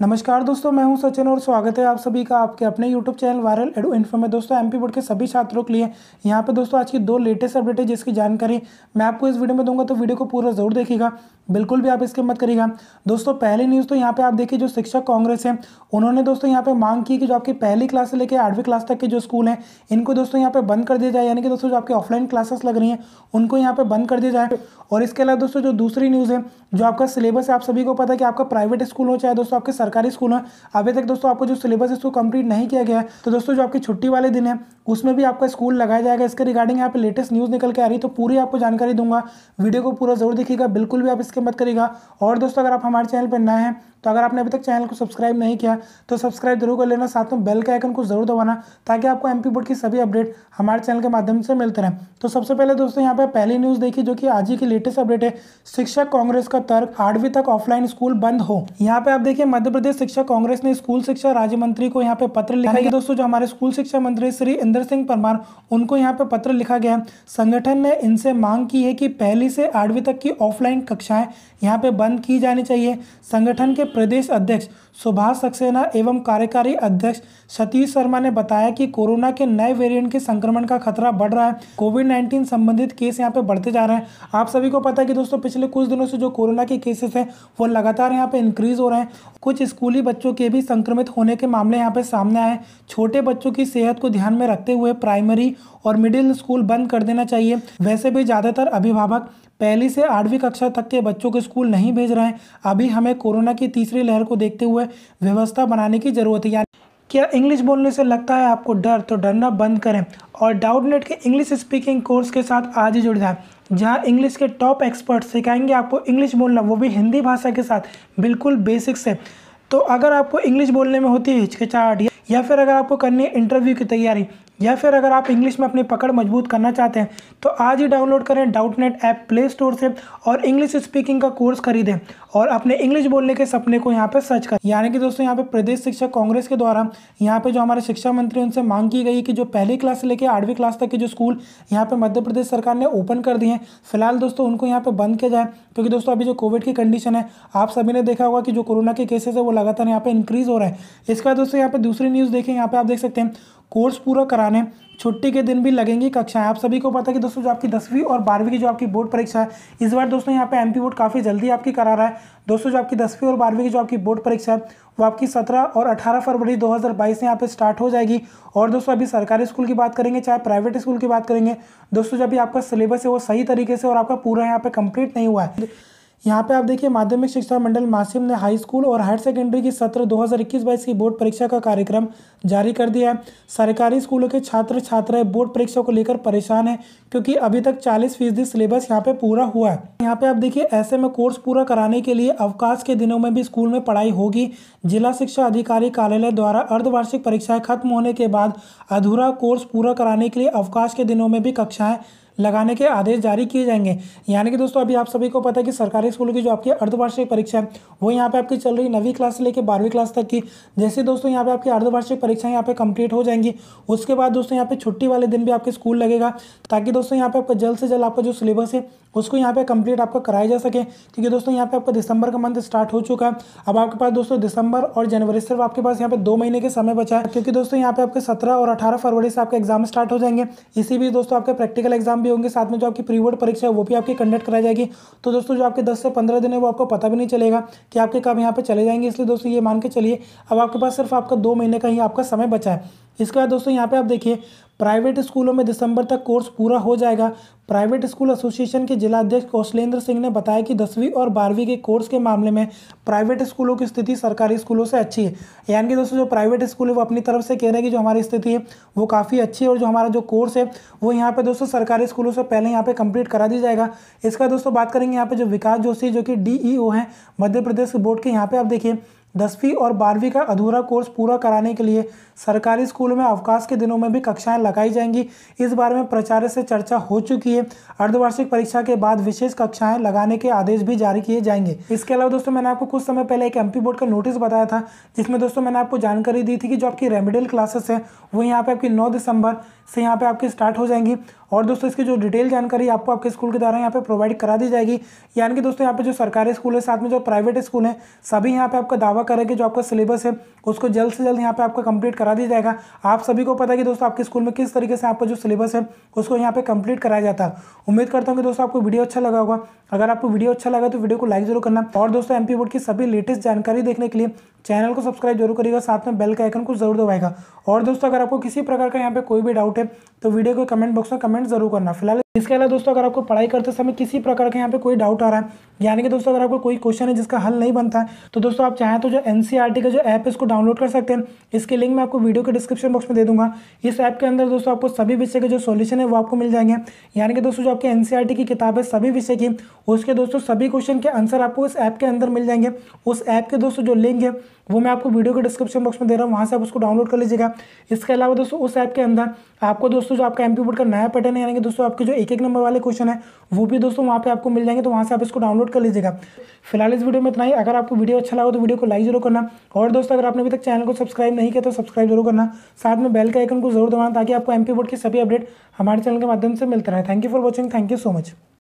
नमस्कार दोस्तों, मैं हूँ सचिन और स्वागत है आप सभी का आपके अपने यूट्यूब चैनल वायरल एडो इन्फो में। दोस्तों एमपी बोर्ड के सभी छात्रों के लिए यहाँ पे दोस्तों आज की दो लेटेस्ट अपडेट है जिसकी जानकारी मैं आपको इस वीडियो में दूँगा तो वीडियो को पूरा ज़रूर देखिएगा। बिल्कुल भी आप इसके मत करिएगा। दोस्तों, पहली न्यूज़ तो यहाँ पे आप देखिए, जो शिक्षक कांग्रेस है, उन्होंने दोस्तों यहाँ पे मांग की कि जो आपकी पहली क्लास से लेकर आठवीं क्लास तक के जो स्कूल हैं, इनको दोस्तों यहाँ पे बंद कर दिया जाए। यानी कि दोस्तों, जो आपकी ऑफलाइन क्लासेस लग रही हैं, उनको यहाँ पे बंद कर दिया जाए। और इसके अलावा दोस्तों, जो दूसरी न्यूज़ है, जो आपका सिलेबस है, आप सभी को पता है कि आपका प्राइवेट स्कूल हो, चाहे दोस्तों आपके सरकारी स्कूल हो। अभी तक दोस्तों, आपको जो सिलेबस उसको कंप्लीट नहीं किया गया है। तो दोस्तों, जो आपकी छुट्टी वाले दिन है, उसमें भी आपका स्कूल लगाया जाएगा। इसके रिगार्डिंग यहाँ पे लेटेस्ट न्यूज़ निकल के आ रही तो पूरी आपको जानकारी दूँगा। वीडियो को पूरा ज़रूर देखिएगा, बिल्कुल भी आप इसके मत करिएगा। और दोस्तों, अगर आप हमारे चैनल पर नए हैं तो अगर आपने अभी तक चैनल को सब्सक्राइब नहीं किया तो सब्सक्राइब ज़रूर कर लेना। साथ में बेल के आइकन को ज़रूर दबाना, ताकि आपको एमपी बोर्ड की सभी अपडेट हमारे चैनल के माध्यम से मिलते रहें। तो सबसे पहले दोस्तों, यहाँ पे पहली न्यूज़ देखी जो कि आज ही की लेटेस्ट अपडेट है। शिक्षक कांग्रेस का तर्क, आठवीं तक ऑफलाइन स्कूल बंद हो। यहाँ पे आप देखिए, मध्य प्रदेश शिक्षा कांग्रेस ने स्कूल शिक्षा राज्य मंत्री को यहाँ पे पत्र लिखा है। दोस्तों, जो हमारे स्कूल शिक्षा मंत्री श्री इंद्र सिंह परमार, उनको यहाँ पे पत्र लिखा गया संगठन ने इनसे मांग की है कि पहली से आठवीं तक की ऑफलाइन कक्षाएँ यहाँ पे बंद की जानी चाहिए। संगठन के प्रदेश अध्यक्ष सुभाष सक्सेना एवं कार्यकारी अध्यक्ष सतीश शर्मा ने बताया कि कोरोना के नए वेरिएंट के संक्रमण का खतरा बढ़ रहा है। कोविड नाइन्टीन संबंधित केस यहाँ पे बढ़ते जा रहे हैं। आप सभी को पता है कि दोस्तों, पिछले कुछ दिनों से जो कोरोना के केसेस हैं, वो लगातार यहाँ पे इंक्रीज हो रहे हैं। कुछ स्कूली बच्चों के भी संक्रमित होने के मामले यहाँ पे सामने आए छोटे बच्चों की सेहत को ध्यान में रखते हुए प्राइमरी और मिडिल स्कूल बंद कर देना चाहिए। वैसे भी ज़्यादातर अभिभावक पहली से आठवीं कक्षा तक के बच्चों को स्कूल नहीं भेज रहे हैं। अभी हमें कोरोना की तीसरी लहर को देखते हुए व्यवस्था बनाने की ज़रूरत है। यानी क्या इंग्लिश बोलने से लगता है आपको डर? तो डरना बंद करें और डाउट नेट के इंग्लिश स्पीकिंग कोर्स के साथ आज ही जुड़ जाए, जहाँ इंग्लिश के टॉप एक्सपर्ट सिखाएँगे आपको इंग्लिश बोलना, वो भी हिंदी भाषा के साथ, बिल्कुल बेसिक से। तो अगर आपको इंग्लिश बोलने में होती है हिचकिचाहट या फिर अगर आपको करनी है इंटरव्यू की तैयारी या फिर अगर आप इंग्लिश में अपनी पकड़ मज़बूत करना चाहते हैं तो आज ही डाउनलोड करें Doubtnut app Play Store से और इंग्लिश स्पीकिंग का कोर्स खरीदें। और अपने इंग्लिश बोलने के सपने को यहाँ पे सर्च कर यानी कि दोस्तों यहाँ पे प्रदेश शिक्षक कांग्रेस के द्वारा यहाँ पे जो हमारे शिक्षा मंत्री उनसे मांग की गई कि जो पहली क्लास से लेकर आठवीं क्लास तक के जो स्कूल यहाँ पे मध्य प्रदेश सरकार ने ओपन कर दिए हैं। फ़िलहाल दोस्तों उनको यहाँ पे बंद किया जाए, क्योंकि दोस्तों अभी जो कोविड की कंडीशन है, आप सभी ने देखा होगा कि जो कोरोना के केसेस है, वो लगातार यहाँ पे इंक्रीज हो रहा है। इसके दोस्तों यहाँ पे दूसरी न्यूज़ देखें, यहाँ पे आप देख सकते हैं कोर्स पूरा कराने, छुट्टी के दिन भी लगेंगी कक्षाएँ। आप सभी को पता है कि दोस्तों जो आपकी दसवीं और बारहवीं की जो आपकी बोर्ड परीक्षा है, इस बार दोस्तों यहाँ पे एमपी बोर्ड काफ़ी जल्दी आपकी करा रहा है। दोस्तों, जो आपकी दसवीं और बारहवीं की जो आपकी बोर्ड परीक्षा है, वो आपकी सत्रह और अठारह फरवरी दो हज़ार बाईस यहाँ पे स्टार्ट हो जाएगी। और दोस्तों, अभी सरकारी स्कूल की बात करेंगे, चाहे प्राइवेट स्कूल की बात करेंगे, दोस्तों जब भी आपका सिलेबस है वो सही तरीके से और आपका पूरा यहाँ पे कंप्लीट नहीं हुआ है। यहाँ पे आप देखिए, माध्यमिक शिक्षा मंडल मासिम ने हाई स्कूल और हायर सेकेंडरी की सत्र 2021-22 की बोर्ड परीक्षा का कार्यक्रम जारी कर दिया है। सरकारी स्कूलों के छात्र छात्राएँ बोर्ड परीक्षा को लेकर परेशान हैं, क्योंकि अभी तक 40 फ़ीसदी सिलेबस यहाँ पे पूरा हुआ है। यहाँ पे आप देखिए, ऐसे में कोर्स पूरा कराने के लिए अवकाश के दिनों में भी स्कूल में पढ़ाई होगी। जिला शिक्षा अधिकारी कार्यालय द्वारा अर्धवार्षिक परीक्षाएँ खत्म होने के बाद अधूरा कोर्स पूरा कराने के लिए अवकाश के दिनों में भी कक्षाएँ लगाने के आदेश जारी किए जाएँगे। यानी कि दोस्तों, अभी आप सभी को पता है कि सरकारी स्कूलों की जो आपकी अर्धवार्षिक परीक्षा है, वो यहाँ पे आपकी चल रही नवी क्लास से लेकर बारहवीं क्लास तक की। जैसे दोस्तों, यहाँ पे आपकी अर्धवार्षिक परीक्षा यहाँ पे कंप्लीट हो जाएँगी। उसके बाद दोस्तों, यहाँ पे छुट्टी वाले दिन भी आपके स्कूल लगेगा, ताकि दोस्तों, यहाँ पे आपका जल्द से जल्द आपका जो सिलेबस है, उसको यहाँ पे कंप्लीट आपका कराया जा सके। क्योंकि दोस्तों, यहाँ पे आपका दिसंबर का मंथ स्टार्ट हो चुका है। अब आपके पास दोस्तों, दिसंबर और जनवरी सिर्फ़ आपके पास यहाँ पे दो महीने के समय बचा है। क्योंकि दोस्तों, यहाँ पे आपके सत्रह और अठारह फरवरी से आपके एग्ज़ाम स्टार्ट हो जाएँगे। इसी बीच दोस्तों, आपके प्रैक्टिकल एग्ज़ाम भी होंगे साथ में, जो आपकी प्रीवर्ड परीक्षा है, वो भी आपकी कंडक्ट कराई जाएगी। तो दोस्तों, जो आपके दस से पंद्रह दिन है, वो आपको पता भी नहीं चलेगा कि आपके कब यहाँ पे चले जाएँगे। इसलिए दोस्तों, ये मान के चलिए, अब आपके पास सिर्फ़ आपका दो महीने का ही आपका समय बचा है। इसके बाद दोस्तों, यहाँ पे आप देखिए प्राइवेट स्कूलों में दिसंबर तक कोर्स पूरा हो जाएगा। प्राइवेट स्कूल एसोसिएशन के जिला अध्यक्ष कौशलेंद्र सिंह ने बताया कि दसवीं और बारहवीं के कोर्स के मामले में प्राइवेट स्कूलों की स्थिति सरकारी स्कूलों से अच्छी है। यानी कि दोस्तों, जो प्राइवेट स्कूल है, वो अपनी तरफ़ से कह रहे हैं कि जो हमारी स्थिति है, वो काफ़ी अच्छी है और जो हमारा जो कोर्स है, वो यहाँ पर दोस्तों सरकारी स्कूलों से पहले यहाँ पर कंप्लीट करा दी जाएगा। इसका दोस्तों बात करेंगे यहाँ पर जो विकास जोशी, जो कि डी हैं, मध्य प्रदेश बोर्ड के यहाँ पर आप देखिए दसवीं और बारहवीं का अधूरा कोर्स पूरा कराने के लिए सरकारी स्कूलों में अवकाश के दिनों में भी कक्षाएँ लगाई जाएँगी। इस बारे में प्रचार से चर्चा हो चुकी है। अर्धवार्षिक परीक्षा के बाद विशेष कक्षाएँ लगाने के आदेश भी जारी किए जाएँगे। इसके अलावा दोस्तों, मैंने आपको कुछ समय पहले एक एमपी बोर्ड का नोटिस बताया था, जिसमें दोस्तों मैंने आपको जानकारी दी थी कि जो आपकी रेमिडियल क्लासेस है, वो यहाँ पे आपकी नौ दिसंबर से यहाँ पे आपकी स्टार्ट हो जाएँगी। और दोस्तों, इसकी जो डिटेल जानकारी आपको आपके स्कूल के द्वारा यहाँ पे प्रोवाइड करा दी जाएगी। यानी कि दोस्तों, यहाँ पे जो सरकारी स्कूल है, साथ में जो प्राइवेट स्कूल है, सभी यहाँ पे आपका दावा करेंगे जो आपका सिलेबस है, उसको जल्द से जल्द यहाँ पे आपका कंप्लीट करा दिया जाएगा। आप सभी को पता है कि दोस्तों, आपके स्कूल में किस तरीके से आपका जो सिलेबस है, उसको यहाँ पे कंप्लीट कराया जाता है। उम्मीद करता हूँ कि दोस्तों, आपको वीडियो अच्छा लगा होगा। अगर आपको वीडियो अच्छा लगा तो वीडियो को लाइक ज़रूर करना। और दोस्तों एमपी बोर्ड की सभी लेटेस्ट जानकारी देखने के लिए चैनल को सब्सक्राइब ज़रूर करिएगा, साथ में बेल का आइकन को ज़रूर दबाएगा और दोस्तों, अगर आपको किसी प्रकार का यहाँ पे कोई भी डाउट है तो वीडियो को कमेंट बॉक्स में कमेंट ज़रूर करना। फ़िलहाल इसके अलावा दोस्तों, अगर आपको पढ़ाई करते समय किसी प्रकार का यहाँ पे कोई डाउट आ रहा है, यानी कि दोस्तों, अगर आपको कोई क्वेश्चन है जिसका हल नहीं बनता है तो दोस्तों, आप चाहें तो जो एन का जो ऐप है, इसको डाउनलोड कर सकते हैं। इसके लिंक मैं आपको वीडियो के डिस्क्रिप्शन बॉक्स में दे दूँगा। इस ऐप के अंदर दोस्तों, आपको सभी विषय के जो सोल्यूशन है, वो आपको मिल जाएँगे। यानी कि दोस्तों, जो आपके एन की किताब है, सभी विषय की, उसके दोस्तों, सभी क्वेश्चन के आंसर आपको इस ऐप के अंदर मिल जाएँगे। उस ऐप के दोस्तों, जो लिंक है वो मैं आपको वीडियो के डिस्क्रिप्शन बॉक्स में दे रहा हूँ, वहाँ से आप उसको डाउनलोड कर लीजिएगा। इसके अलावा दोस्तों, उस ऐप के अंदर आपको दोस्तों, जो आपका एमपी बोर्ड का नया पैटर्न है, यानी कि दोस्तों, आपके जो एक एक नंबर वाले क्वेश्चन है, वो भी दोस्तों वहाँ पे आपको मिल जाएँगे तो वहाँ से आप इसको डाउनलोड कर लीजिएगा। फ़िलहाल इस वीडियो में इतना ही। अगर आपको वीडियो अच्छा लगा तो वीडियो को लाइक ज़रूर करना। और दोस्तों, अगर आपने अभी तक चैनल को सब्सक्राइब नहीं किया तो सब्सक्राइब ज़रूर करना। साथ में बेल के आइकन को ज़रूर दबाना, ताकि आपको एमपी बोर्ड की सभी अपडेट हमारे चैनल के माध्यम से मिलता रहे। Thank you for watching thank you so much